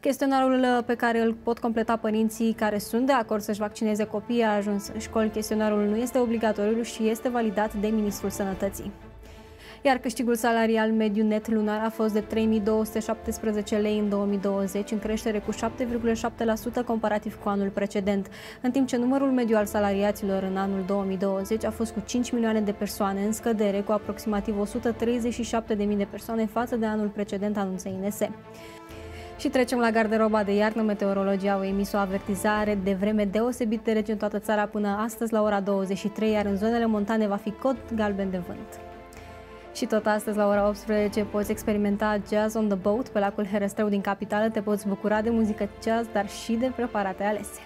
Chestionarul pe care îl pot completa părinții care sunt de acord să-și vaccineze copiii a ajuns în școli. Chestionarul nu este obligatoriu și este validat de Ministrul Sănătății iar câștigul salarial mediu net lunar a fost de 3217 lei în 2020, în creștere cu 7,7% comparativ cu anul precedent, în timp ce numărul mediu al salariaților în anul 2020 a fost cu 5 milioane de persoane, în scădere cu aproximativ 137.000 de persoane față de anul precedent, anunță INS. Și trecem la garderoba de iarnă. Meteorologii au emis o avertizare de vreme deosebit de rece în toată țara până astăzi la ora 23, iar în zonele montane va fi cod galben de vânt. Și tot astăzi, la ora 18, poți experimenta Jazz on the Boat pe lacul Herăstrău din capitală. Te poți bucura de muzică jazz, dar și de preparate alese.